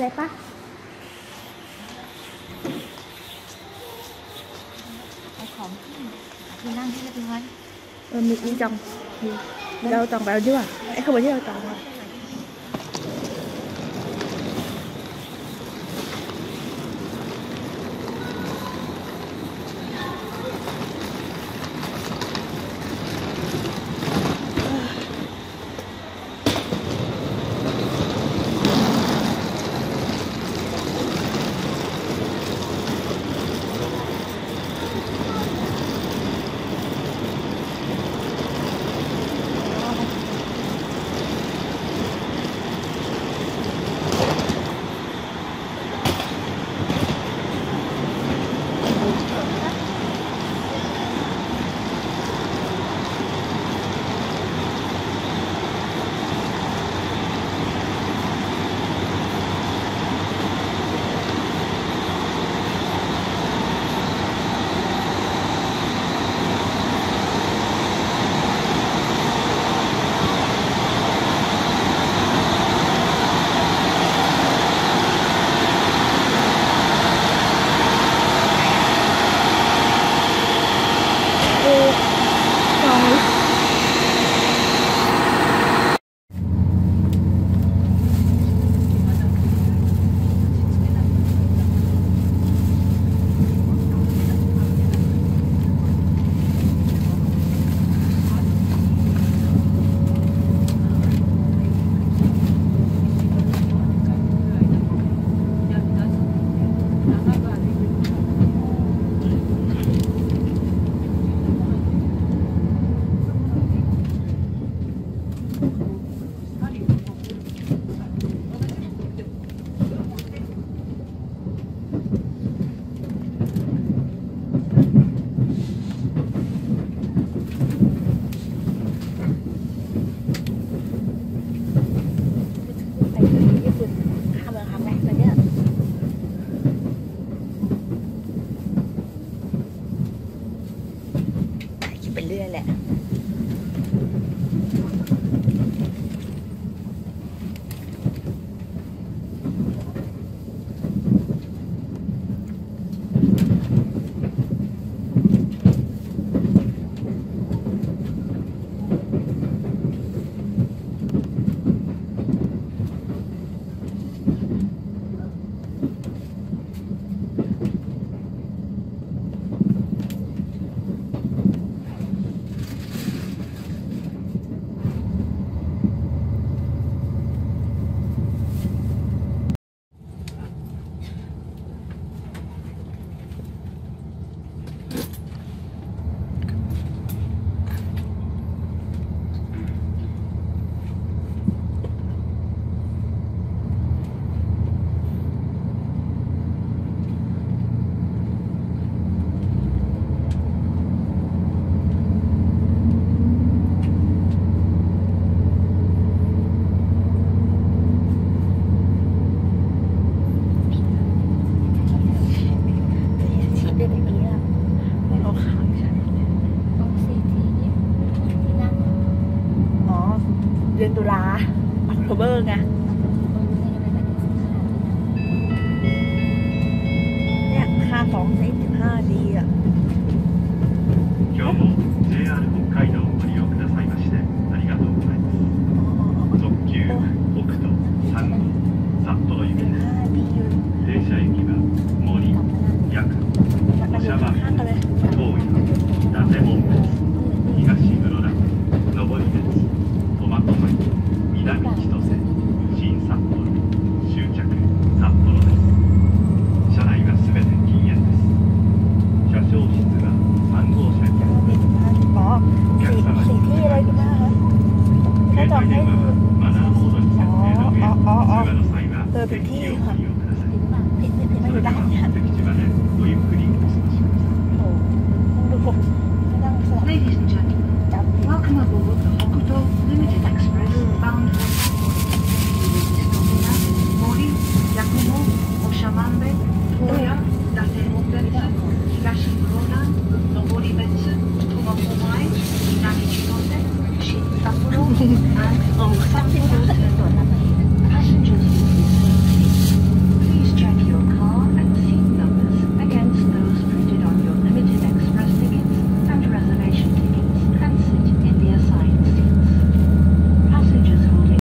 đẹp quá rồi mình đi trồng đâu toàn vào chứ à? Em không phải chứ đâu toàn vào ดือนตุลาออกโทเบอร์ไงเนี่ยค่าสองเซนสิบห้าดีอะ 哦三